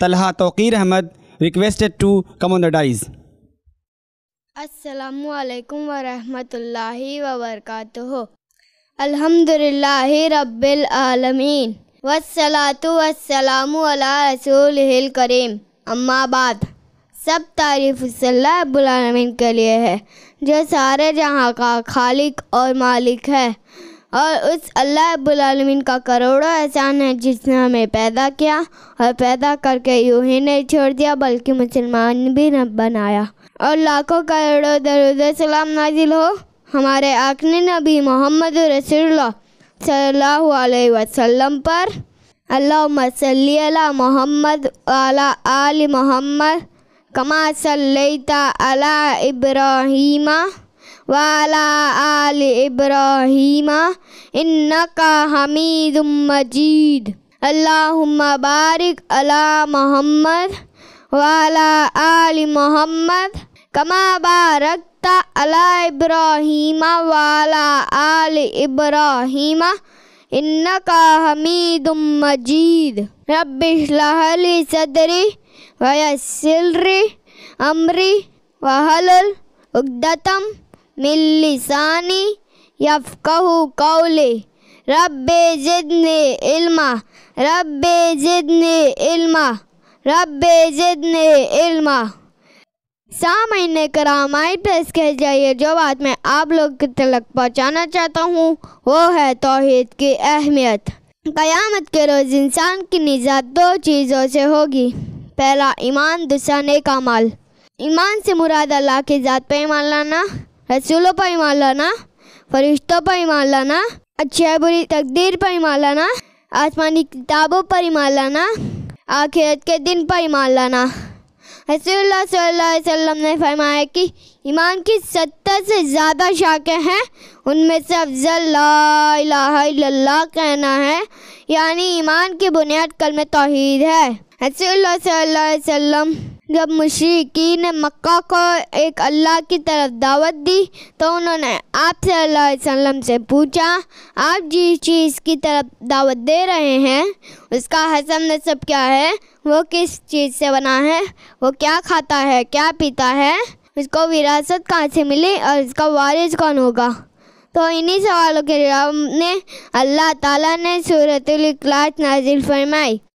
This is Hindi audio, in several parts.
Talha Tawqir Ahmad requested to come on the dais. अस्सलामु अलैकुम व रहमतुल्लाहि व बरकातुहू अल्हम्दुलिल्लाहि रब्बिल आलमीन। वस्सलातु वस्सलामु अला रसूलिहिल करीम। अम्मा बाद। सब तारीफ़ अल्लाह रब्बुल आलमीन के लिए है, जो सारे जहाँ का खालिक और मालिक है। और उस अल्लाह रब्बुल आलमीन का करोड़ों एहसान है जिसने हमें पैदा किया और पैदा करके यूँ ही नहीं छोड़ दिया, बल्कि मुसलमान भी न बनाया। और लाखों करोड़ों दरुद सलाम नाजिल हो हमारे आखिरी नबी मोहम्मद सल्लल्लाहु अलैहि वसल्लम पर। अल्लाहुम्मा सल्ली अला मोहम्मद वाला आल मोहम्मद, कमा सल्लैता अला इब्राहीमा। वाला आल इब्राहीमा इन्नका हमीदुम मजीद अल्लाहुम्मा बारिक अला मोहम्मद वाला आल मोहम्मद कमा बारकता अला इब्राहीमा वाला आल इब्राहीमा इन्नका हमीदुम मजीद रब्बिशरह ली सदरी वयस्सिर अमरी वहलुल उक़्दतम मिन लिसानी यफ़क़हू कौली। रब्बे ज़िदनी इल्मा, रब्बे ज़िदनी इल्मा, रब्बे ज़िदनी इल्मा। सामने करामाई प्रेस के जाइए जो बात मैं आप लोग के तलक पहुँचाना चाहता हूँ, वो है तौहीद की अहमियत। क़यामत के रोज़ इंसान की निजात दो चीज़ों से होगी। पहला, ईमान, दूसरा, नेक अमाल। ईमान से मुराद अल्लाह की ज़ात पर ईमान लाना। रसूलों पर ईमान लाना, फरिश्तों पर ईमान लाना अच्छी बुरी तकदीर पर ईमान लाना, आसमानी किताबों पर ईमान लाना, आखिरत के दिन पर ईमान लाना। रसूलुल्लाह सल्लल्लाहु अलैहि वसल्लम ने फरमाया कि ईमान की सत्तर से ज़्यादा शाखें हैं, उनमें से अफजल ला कहना है, यानी ईमान की बुनियाद कलम तौहीद है। रसूलुल्लाह सल्लल्लाहु अलैहि वसल्लम जब मुशरिकीन ने मक्का को एक अल्लाह की तरफ़ दावत दी तो उन्होंने आप वसल्लम से पूछा, आप जिस चीज़ की तरफ़ दावत दे रहे हैं, उसका हसन नसब क्या है? वो किस चीज़ से बना है? वो क्या खाता है? क्या पीता है? उसको विरासत कहाँ से मिली और इसका वारिस कौन होगा? तो इन्हीं सवालों के जवाब ने अल्लाह ताला ने इखलास नाजिल फरमाई।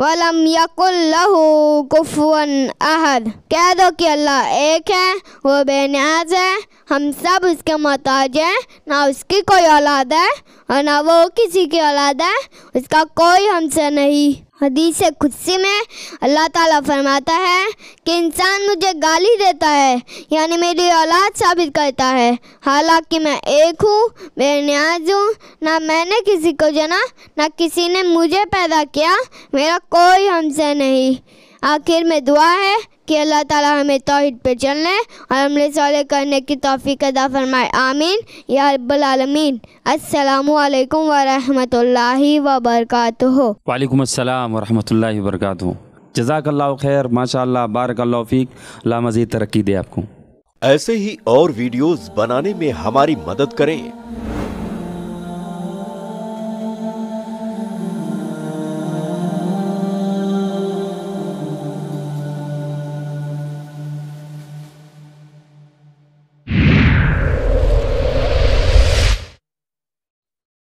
वलम यकुल लहू कुफुवन अहद। कह दो कि अल्लाह एक है, वो बेनियाज है। हम सब उसके मोहताज हैं, ना उसकी कोई औलाद है और ना वो किसी की औलाद है। उसका कोई हमसे नहीं। हदीस खुदसी में अल्लाह ताला फरमाता है कि इंसान मुझे गाली देता है, यानी मेरी औलाद साबित करता है। हालाँकि मैं एक हूँ, बेनियाज हूँ, ना मैंने किसी को जना ना किसी ने मुझे पैदा किया, मेरा कोई हमसे नहीं। आखिर में दुआ है कि अल्लाह ताला हमें तौहीद पे चलने और अमल साले करने की तौफीक अदा फरमाए। आमीन। या रब्बल आलमीन। अस्सलामु अलैकुम व रहमतुल्लाहि व बरकातुहू वालेकुम अस्सलाम वरहमतुल्लाहि वबरकातुहू। जज़ाकल्लाह खैर। माशा बारकल्लाह फीक। अल्लाह मज़ीद तरक्की दे आपको। ऐसे ही और वीडियोस बनाने में हमारी मदद करें।